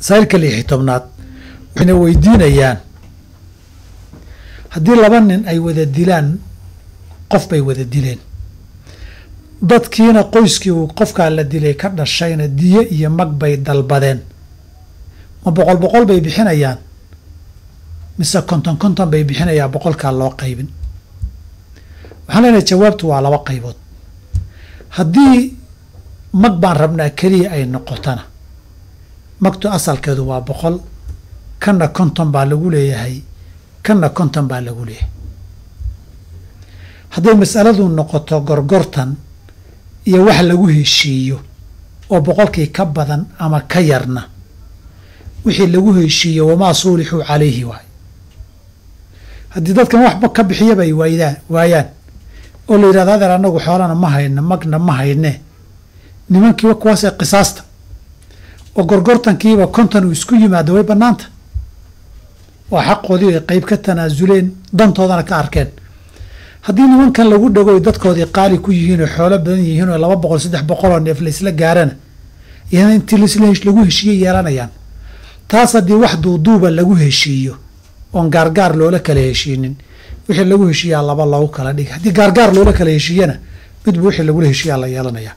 masaa'ilka lixi tobnaad waxayna weydiinayaan haddii laba nin ay wada dilaan qof bay wada dileen. Dadkiina qoyskii uu qofkaa la dilay ka dhashayna diyo iyo mag bay dalbadeen. Ma boqol boqol bay bixinayaan mise konton konton bay bixinayaan boqolkaa loo qaybin. Waxaan leenahay jawaabtu waa laba qaybood. Haddii mag baan rabnaa keliya ay noqotana magtu asalkeedu waa boqol. Kanna konton baa lagu leeyahay. Kanna konton baa lagu leeyahay. Hadday masaladu noqoto gorgortan iyo wax lagu heshiiyo oo boqolkii ka badan ama ka yarna wixii lagu heshiiyo wamaa suulixuu calayhi waay. Haddii dadkan waxba ka bixiyaba ay waaydaa waayaan. Oo la yidhahdo adeer annagu xoolana ma hayno magna ma hayne. Nimankiiba kuwaasee qisaasta oo gorgortankiiba konton uu isku yimaado way bannaanta. Waa xaqoodii ay qayb ka tanaasuleen dantoodana ka arkeen. Haddii nimankan lagu dhagoy dadkoodii qaali ku yihiin oo xoolo badan yihiin oo laba boqol saddex boqol oo neef laysla gaarana iyana intii lagu heshiiye yeelanayaan. Taas haddii wax duuduuba lagu heshiiyo oon gaargaar loola kala heshiinin wixii lagu heshiiyaa laba loogu kala dhigi haddii gaargaar loola kala heshiiyana midba wixii lagula heshiiyaa la yeelanayaa